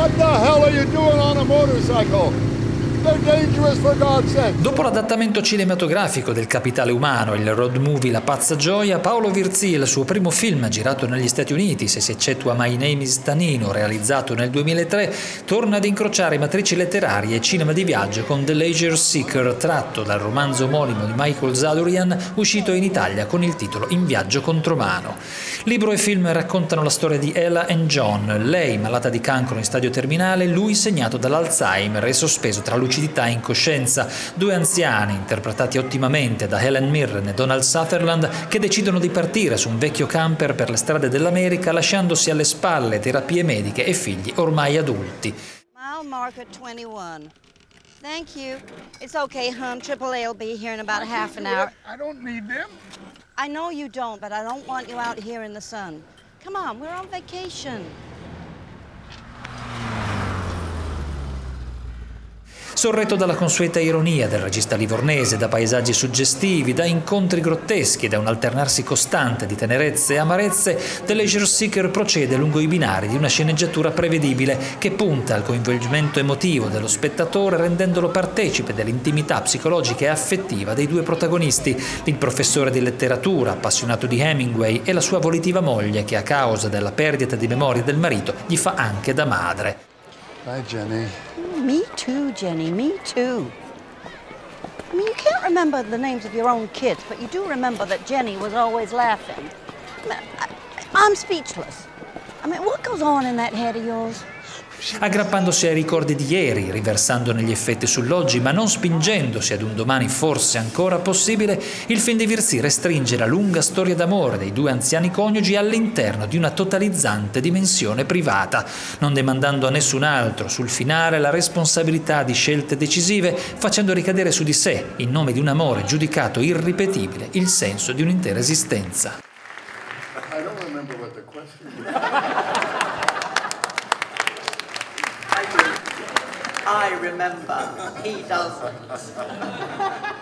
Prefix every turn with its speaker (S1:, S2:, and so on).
S1: What the hell are you doing on a motorcycle?
S2: Dopo l'adattamento cinematografico del Capitale Umano, il road movie La pazza gioia, Paolo Virzì, il suo primo film girato negli Stati Uniti, se si eccettua My Name is Tanino, realizzato nel 2003, torna ad incrociare matrici letterarie e cinema di viaggio con The Leisure Seeker, tratto dal romanzo omonimo di Michael Zadurian, uscito in Italia con il titolo In viaggio contromano. Libro e film raccontano la storia di Ella e John, lei malata di cancro in stadio terminale, lui segnato dall'Alzheimer e sospeso tra luce lucidità e incoscienza, due anziani, interpretati ottimamente da Helen Mirren e Donald Sutherland, che decidono di partire su un vecchio camper per le strade dell'America lasciandosi alle spalle terapie mediche e figli ormai adulti.
S3: Mile marker 21. Thank you. It's okay, hon. AAA will be here in about half an hour.
S1: I don't need them.
S3: I know you don't, but I don't want you out here in the sun. Come on, we're on vacation.
S2: Sorretto dalla consueta ironia del regista livornese, da paesaggi suggestivi, da incontri grotteschi da un alternarsi costante di tenerezze e amarezze, The Leisure Seeker procede lungo i binari di una sceneggiatura prevedibile che punta al coinvolgimento emotivo dello spettatore rendendolo partecipe dell'intimità psicologica e affettiva dei due protagonisti, il professore di letteratura appassionato di Hemingway e la sua volitiva moglie che a causa della perdita di memoria del marito gli fa anche da madre.
S1: Bye, Jenny.
S3: Me too, Jenny, me too. I mean, you can't remember the names of your own kids, but you do remember that Jenny was always laughing. I, I'm speechless. I mean, what goes on in that head of yours?
S2: Aggrappandosi ai ricordi di ieri, riversando negli effetti sull'oggi, ma non spingendosi ad un domani forse ancora possibile, il film di Virzì restringe la lunga storia d'amore dei due anziani coniugi all'interno di una totalizzante dimensione privata, non demandando a nessun altro sul finale la responsabilità di scelte decisive, facendo ricadere su di sé, in nome di un amore giudicato irripetibile, il senso di un'intera esistenza. I don't remember what the question
S3: I remember. He doesn't.